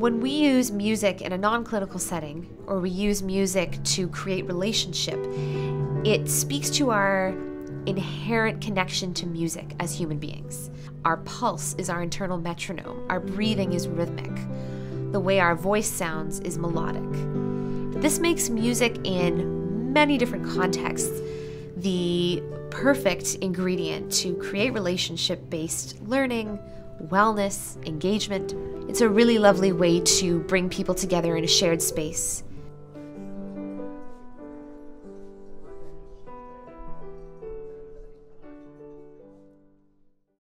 when we use music in a non clinical setting, or we use music to create relationship, it speaks to our inherent connection to music as human beings. Our pulse is our internal metronome, our breathing is rhythmic, the way our voice sounds is melodic. This makes music in many different contexts the perfect ingredient to create relationship based learning, wellness, engagement. It's a really lovely way to bring people together in a shared space.